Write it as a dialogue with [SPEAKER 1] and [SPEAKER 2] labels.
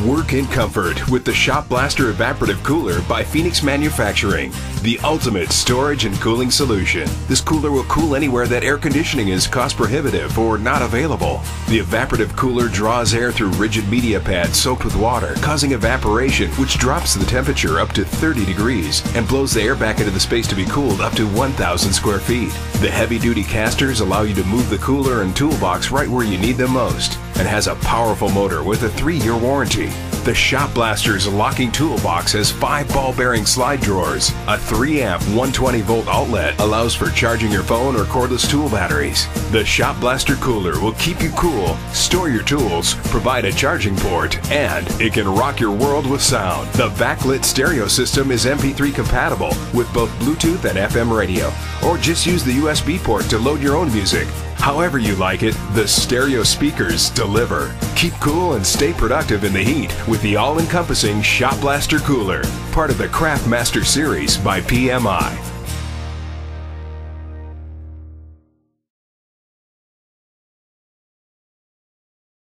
[SPEAKER 1] Work in comfort with the Shop Blaster Evaporative Cooler by Phoenix Manufacturing. The ultimate storage and cooling solution. This cooler will cool anywhere that air conditioning is cost prohibitive or not available. The evaporative cooler draws air through rigid media pads soaked with water, causing evaporation, which drops the temperature up to 30 degrees and blows the air back into the space to be cooled up to 1,000 square feet. The heavy duty casters allow you to move the cooler and toolbox right where you need them most and has a powerful motor with a three year warranty. The Shop Blaster's locking toolbox has five ball bearing slide drawers. A 3 amp 120 volt outlet allows for charging your phone or cordless tool batteries. The Shop Blaster cooler will keep you cool, store your tools, provide a charging port, and it can rock your world with sound. The backlit stereo system is MP3 compatible with both Bluetooth and FM radio, or just use the USB port to load your own music. However you like it, the stereo speakers deliver. Keep cool and stay productive in the heat with the all-encompassing Shop Blaster Cooler, part of the Craft Master series by PMI.